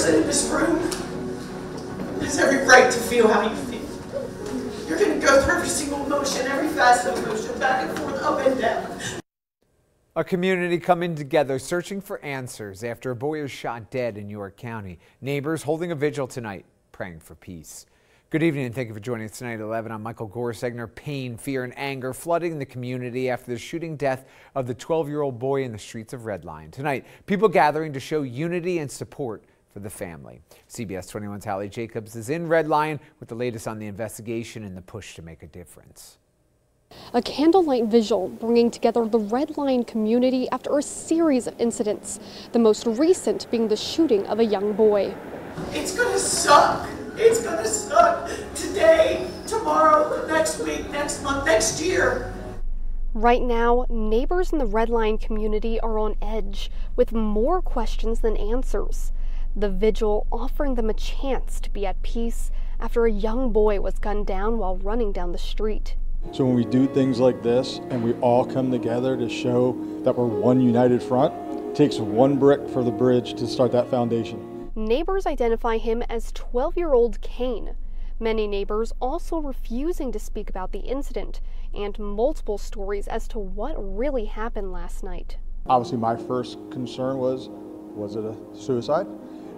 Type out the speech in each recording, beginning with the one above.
person in this room has every right to feel how you feel. You're going to go through every single emotion, every facet of emotion, back and forth, up and down. A community coming together searching for answers after a boy was shot dead in York County. Neighbors holding a vigil tonight, praying for peace. Good evening and thank you for joining us tonight at 11. I'm Michael Gorsegner. Pain, fear, and anger flooding the community after the shooting death of the 12-year-old boy in the streets of Red Lion. Tonight, people gathering to show unity and support for the family. CBS 21's Hallie Jacobs is in Red Lion with the latest on the investigation and the push to make a difference. A candlelight vigil bringing together the Red Lion community after a series of incidents, the most recent being the shooting of a young boy. It's gonna suck. It's gonna suck today, tomorrow, next week, next month, next year. Right now, neighbors in the Red Lion community are on edge with more questions than answers. The vigil offering them a chance to be at peace after a young boy was gunned down while running down the street. So when we do things like this and we all come together to show that we're one united front, it takes one brick for the bridge to start that foundation. Neighbors identify him as 12-year-old Kain. Many neighbors also refusing to speak about the incident and multiple stories as to what really happened last night. Obviously my first concern was, was it a suicide?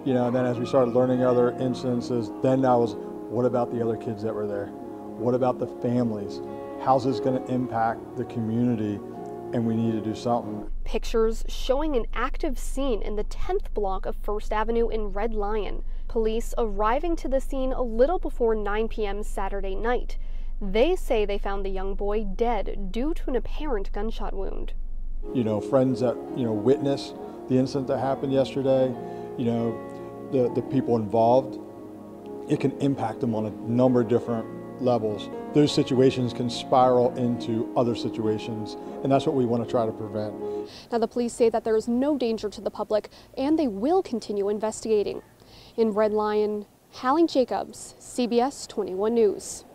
You know, and then as we started learning other incidences, then I was, what about the other kids that were there? What about the families? How's this going to impact the community? And we need to do something. Pictures showing an active scene in the 10th block of First Avenue in Red Lion. Police arriving to the scene a little before 9 p.m. Saturday night. They say they found the young boy dead due to an apparent gunshot wound. You know, friends that, you know, witnessed the incident that happened yesterday, you know, the, the people involved, it can impact them on a number of different levels. Those situations can spiral into other situations, and that's what we want to try to prevent. Now, the police say that there is no danger to the public, and they will continue investigating. In Red Lion, Hallie Jacobs, CBS 21 News.